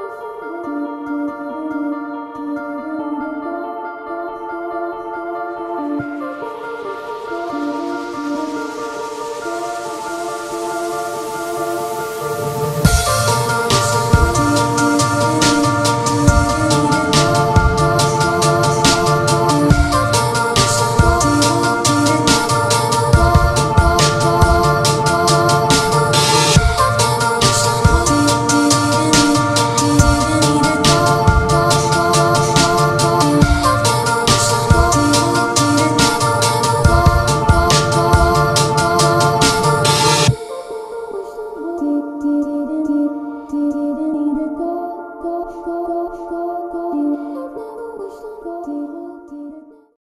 you